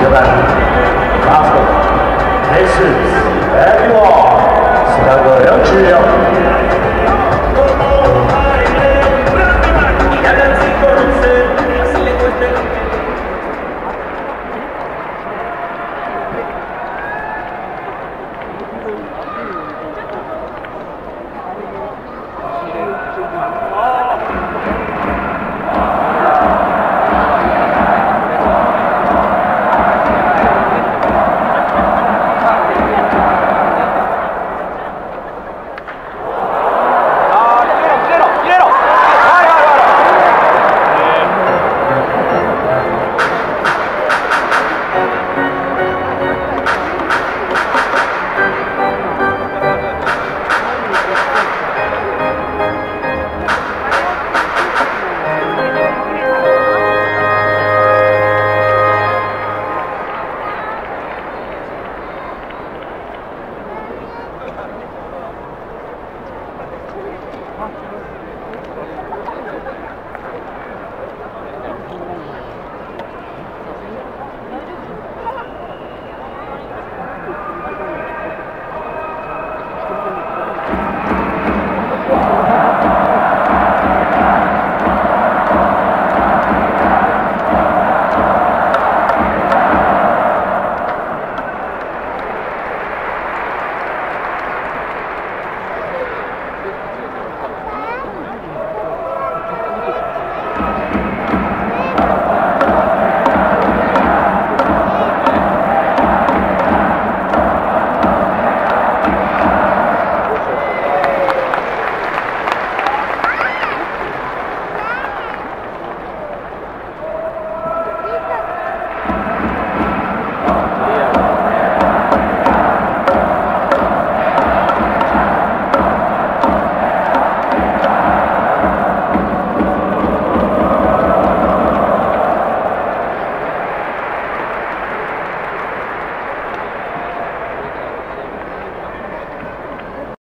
9